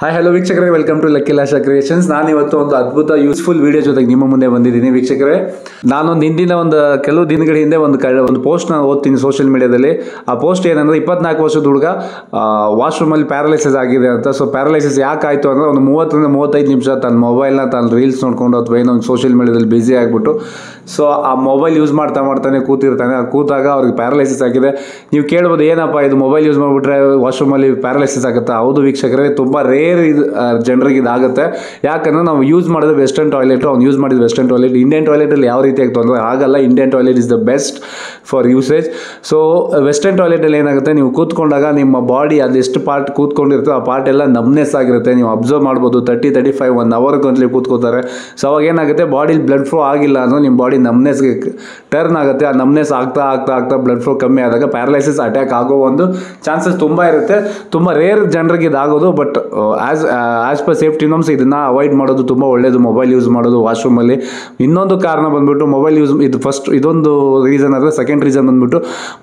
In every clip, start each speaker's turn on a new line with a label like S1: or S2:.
S1: Hi hello ವೀಕ್ಷಕರೇ. Welcome to lucky ಲಾಶ creations ನಾನು ಇವತ್ತು ಒಂದು ಅದ್ಭುತ ಯೂಸ್ಫುಲ್ ವಿಡಿಯೋ ಜೊತೆಗೆ ನಿಮ್ಮ ಮುಂದೆ ಬಂದಿದ್ದೀನಿ ವೀಕ್ಷಕರೇ. ನಾನೊಂದು ಹಿಂದಿನ ಒಂದು, ಕೆಲವು ದಿನಗಳ ಹಿಂದೆ ಒಂದು ಕ, ಒಂದು ಪೋಸ್ಟ್ನ ಓದ್ತೀನಿ ಸೋಷಿಯಲ್ ಮೀಡಿಯಾದಲ್ಲಿ ಆ ಪೋಸ್ಟ್ ಏನಂದ್ರೆ ಇಪ್ಪತ್ನಾಲ್ಕು ವರ್ಷದ ಹುಡುಗ ವಾಶ್ರೂಮಲ್ಲಿ ಪ್ಯಾರಲೈಸಸ್ ಆಗಿದೆ ಅಂತ. ಸೊ ಪ್ಯಾರಲೈಸಸ್ ಯಾಕೆ ಆಯಿತು ಅಂದರೆ ಒಂದು ಮೂವತ್ತರಿಂದ ಮೂವತ್ತೈದು ನಿಮಿಷ ತನ್ನ ಮೊಬೈಲ್ನ ತನ್ನ ರೀಲ್ಸ್ ನೋಡ್ಕೊಂಡು ಅಥವಾ ಏನೋ ಒಂದು ಸೋಷಿಯಲ್ ಮೀಡಿಯಾದಲ್ಲಿ ಬ್ಯುಸಿ ಆಗಿಬಿಟ್ಟು ಸೊ ಆ ಮೊಬೈಲ್ ಯೂಸ್ ಮಾಡ್ತಾ ಮಾಡ್ತಾನೆ ಕೂತಿರ್ತಾನೆ. ಕೂತಾಗ ಅವ್ರಿಗೆ ಪ್ಯಾರಲೈಸಿಸ್ ಆಗಿದೆ. ನೀವು ಕೇಳ್ಬೋದು, ಏನಪ್ಪ ಇದು ಮೊಬೈಲ್ ಯೂಸ್ ಮಾಡಿಬಿಟ್ರೆ ವಾಶ್ರೂಮಲ್ಲಿ ಪ್ಯಾರಲೈಸಿಸ್ ಆಗುತ್ತೆ? ಹೌದು ವೀಕ್ಷಕರೇ, ತುಂಬ ರೇರ್ ಇದು ಜನರಿಗೆ ಇದಾಗುತ್ತೆ. ಯಾಕಂದರೆ ನಾವು ಯೂಸ್ ಮಾಡಿದ ವೆಸ್ಟರ್ನ್ ಟಾಯ್ಲೆಟ್ ಅವ್ನು ಯೂಸ್ ಮಾಡಿದ ವೆಸ್ಟರ್ನ್ ಟಾಯ್ಲೆಟ್ ಇಂಡಿಯನ್ ಟಾಯ್ಲೆಟಲ್ಲಿ ಯಾವ ರೀತಿಯಾಗಿ ತೊಂದರೆ ಆಗಲ್ಲ Indian toilet is the best for usage so western ಟಾಯ್ಲೆಟಲ್ಲಿ ಏನಾಗುತ್ತೆ, ನೀವು ಕೂತ್ಕೊಂಡಾಗ ನಿಮ್ಮ ಬಾಡಿ ಅದೆಷ್ಟು ಪಾರ್ಟ್ ಕೂತ್ಕೊಂಡಿರ್ತೋ ಆ ಪಾರ್ಟ್ ಎಲ್ಲ ನಮ್ನೆಸ್ ಆಗಿರುತ್ತೆ. ನೀವು ಅಬ್ಸರ್ವ್ ಮಾಡ್ಬೋದು thirty thirty five one hour ಗಂಟ್ಲಿ ಕೂತ್ಕೋತಾರೆ. ಸೊ ಅವಾಗ ಏನಾಗುತ್ತೆ ಬಾಡಿಲಿ ಬ್ಲಡ್ ಫ್ಲೋ ಆಗಿಲ್ಲ ಅಂದರೆ ನಿಮ್ಮ ಬಾಡಿ ನಮ್ನೆಸ್ಗೆ ಟರ್ನ್ ಆಗುತ್ತೆ, ಆ ನಮ್ನೆಸ್ ಆಗ್ತಾ ಆಗ್ತಾ ಆಗ್ತಾ ಬ್ಲಡ್ ಫ್ಲೋ ಕಮ್ಮಿ ಆದಾಗ ಪ್ಯಾರಲೈಸಿಸ್ ಅಟ್ಯಾಕ್ ಆಗೋ ಒಂದು ಚಾನ್ಸಸ್ ತುಂಬ ಇರುತ್ತೆ. ತುಂಬ ರೇರ್ ಜನರಿಗೆ ಇದಾಗೋದು but as as per safety norms ಇದನ್ನು ಅವಾಯ್ಡ್ ಮಾಡೋದು ತುಂಬ ಒಳ್ಳೆಯದು ಮೊಬೈಲ್ ಯೂಸ್ ಮಾಡೋದು ವಾಶ್ರೂಮಲ್ಲಿ ಇನ್ನೊಂದು ಕಾರಣ ಬಂದ್ಬಿಟ್ಟು ಮೊಬೈಲ್ ಯೂಸ್ ಇದು ಫಸ್ಟ್ ಇದೊಂದು ರೀಸನ್ ಅಂದರೆ ಸೆಕೆಂಡ್ ರೀಸನ್ ಬಂದ್ಬಿಟ್ಟು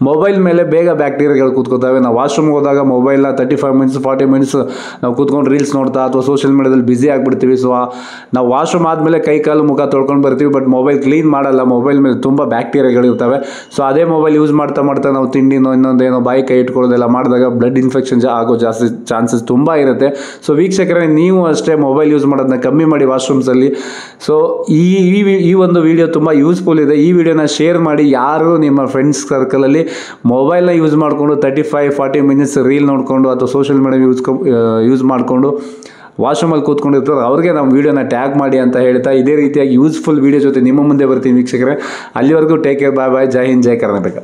S1: ಮೊಬೈಲ್ ಮೇಲೆ ಬೇಗ ಬ್ಯಾಕ್ಟೀರಿಯಾಗಳು ಕೂತ್ಕೋತಾವೆ ನಾವು ವಾಶ್ರೂಮ್ಗೆ ಹೋದಾಗ ಮೊಬೈಲ್ನ thirty five minutes forty minutes ನಾವು ಕೂತ್ಕೊಂಡು ರೀಲ್ಸ್ ನೋಡ್ತಾ ಅಥವಾ ಸೋಷಿಯಲ್ ಮೀಡಿಯಾದಲ್ಲಿ ಬ್ಯುಸಿ ಆಗಿಬಿಡ್ತೀವಿ. ಸೊ ನಾವು ವಾಶ್ರೂಮ್ ಆದಮೇಲೆ ಕೈ, ಕಾಲು, ಮುಖ ತೊಳ್ಕೊಂಡು ಬರ್ತೀವಿ ಬಟ್ ಮೊಬೈಲ್ ಕ್ಲೀನ್ ಮಾಡಲ್ಲ. ಮೊಬೈಲ್ ಮೇಲೆ ತುಂಬ ಬ್ಯಾಕ್ಟೀರಿಯಾಗಳಿರ್ತವೆ ಸೊ ಅದೇ ಮೊಬೈಲ್ ಯೂಸ್ ಮಾಡ್ತಾ ಮಾಡ್ತಾ ನಾವು ತಿಂಡಿನೋ ಇನ್ನೊಂದೇನೋ ಬಾಯಿ ಕೈ ಇಟ್ಕೊಳ್ಳೋದೆಲ್ಲ ಮಾಡಿದಾಗ ಬ್ಲಡ್ ಇನ್ಫೆಕ್ಷನ್ ಆಗೋ ಜಾಸ್ತಿ ಚಾನ್ಸಸ್ ತುಂಬ ಇರುತ್ತೆ. ಸೊ ವೀಕ್ಷಕರೇ, ನೀವು ಅಷ್ಟೇ ಮೊಬೈಲ್ ಯೂಸ್ ಮಾಡೋದನ್ನ ಕಮ್ಮಿ ಮಾಡಿ ವಾಶ್ರೂಮ್ಸಲ್ಲಿ ಸೊ ಈ ಈ ಒಂದು ವಿಡಿಯೋ ತುಂಬ ಯೂಸ್ಫುಲ್ ಇದೆ. ಈ ವಿಡಿಯೋನ ಶೇರ್ ಮಾಡಿ ಯಾರು ನಿಮ್ಮ ಫ್ರೆಂಡ್ಸ್ ಸರ್ಕಲಲ್ಲಿ ಮೊಬೈಲ್ನ ಯೂಸ್ ಮಾಡಿಕೊಂಡು thirty five forty minutes reel ನೋಡಿಕೊಂಡು ಅಥವಾ ಸೋಷಿಯಲ್ ಮೀಡಿಯಾ ಯೂಸ್ ಯೂಸ್ ಮಾಡಿಕೊಂಡು ವಾಶ್ರೂಮಲ್ಲಿ ಕೂತ್ಕೊಂಡಿರ್ತಾರೆ. ಅವ್ರಿಗೆ ನಮ್ಮ ವೀಡಿಯೋನ ಟ್ಯಾಗ್ ಮಾಡಿ ಅಂತ ಹೇಳ್ತಾ ಇದೇ ರೀತಿಯಾಗಿ ಯೂಸ್ಫುಲ್ ವೀಡಿಯೋ ಜೊತೆ ನಿಮ್ಮ ಮುಂದೆ ಬರ್ತೀನಿ ವೀಕ್ಷಕರೇ. ಅಲ್ಲಿವರೆಗೂ ಟೇಕ್ ಕೇರ್ ಬಾಯ್ ಬಾಯ್ ಜೈ ಹಿಂದ್, ಜೈ ಕರ್ನಾಟಕ.